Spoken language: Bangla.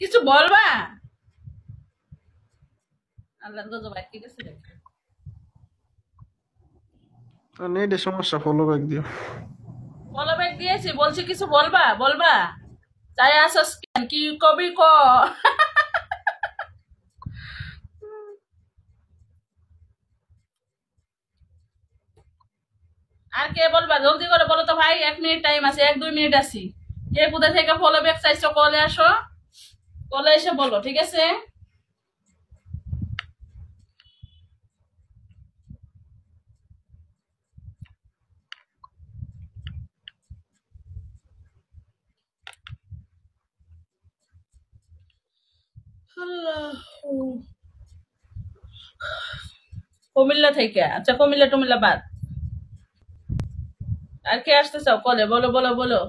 কিছু বলবা? আল্লাহর গজব আর গেছে নেটে সমস্যা ফলো ব্যাক দিও। বলো ব্যাগ দিয়েছি বলছি কিছু বলবা? বলবা? চাই আসস কেন কি কবি ক? আর কে বলবা? জলদি করে বলো তো ভাই এক মিনিট টাইম আছে এক দুই মিনিট আছি। কে কোথা থেকে ফলো ব্যাক চাইছো কলে আসো। কলে এসে বলো, ঠিক আছে? কুমিল্লা থেকে। আচ্ছা কুমিল্লা টুমিল্লা বাদ। আর কে আসতে চাও? কলে বলো বলো বলো।